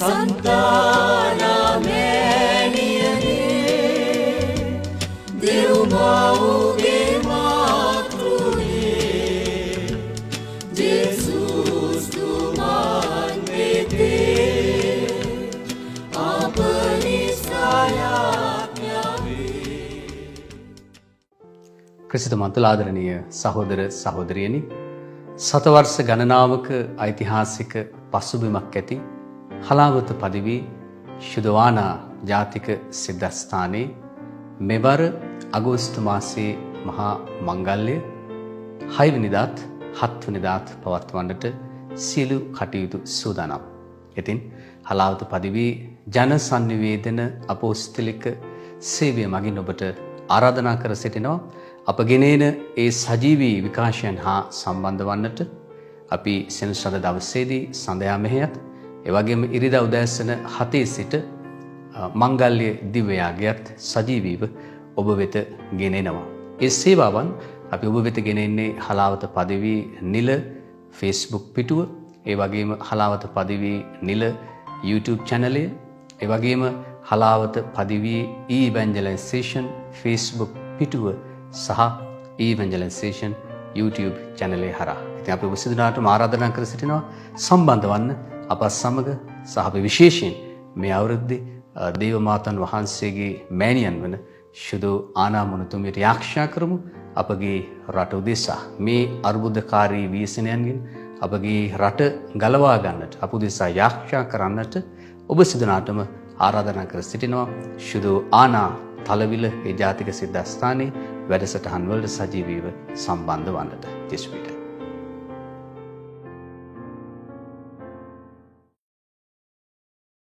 සන්තානමෑණියනේ දෙව්මවුගේ මාතෘයේ ජෙසුස්තුමන් වෙතේ අප නිසායාඥාවේ ක්‍රසිත මන්තුලාදරණීය සහෝදර සහෝදරියනි සතවර්ෂ ගණනාවක ඓතිහාසික පසුබිමක් ඇති හලාවත පදිවි ශුදවානා ජාතික සිද්ධස්ථානයේ මෙවර අගෝස්තු මාසයේ මහා මංගල්‍ය හයවනිදාත් හත්වනිදාත් පවත්වන්නට සියලු කටයුතු සූදානම්. ඉතින් හලාවත පදිවී ජන සංනිවේදන අපෝස්තලික සේවය මගින් ඔබට ආරාධනා කර සිටිනවා අප ගෙනේන ඒ සජීවී විකාශයන් හා සම්බන්ධ වන්නට අපි සෙනසද දවස්සේදී සඳයා මෙහෙයත් එවගේම ඉරිදා උදෑසන හතේ සිට මංගල්‍ය දිව්‍යයාගයත් සජීවීව ඔබ වෙත ගෙනෙනවා. ඒ සේවාවන් අපි ඔබ වෙත ගෙනෙන්නේ හලාවත පදවී නිල ෆේස්බුක් පිටුව ඒ වගේම හලාවත පදවී නිල YouTube චැනලය ඒ වගේම හලාවත පදිවී ඊවැන්ජලයිසේෂන් Facebook පිටුව සහ ඊවැන්ජලයිසේෂන් YouTube චැනලේ හරහා. ඉතින් අපි ඔබ සිදුනාට ආරාධනා කර සිටිනවා සම්බන්ධ වන්න අපත් සමග සහ අපි විශේෂයෙන් මේ අවුරුද්දේ දේව මාතන් වහන්සේගේ මෑණියන් වන ශුදු ආනාමුණතුමියට යාක්ෂා කරමු. අපගේ රට උදෙසා මේ අර්බුදකාරී වීසනයන්ගෙන් අපගේ රට ගලවා ගන්නට අප උදෙසා යාක්ෂා කරන්නට ඔබ සිදුනාටම ආරාධනා කර සිටිනවා. ශුදු ආනා තලවිල ඒ ජාතික සිද්ධස්ථානයේ වැඩසටහන් වලට සජීවීව සම්බන්ධ වන්නට. ජෙසුවිට.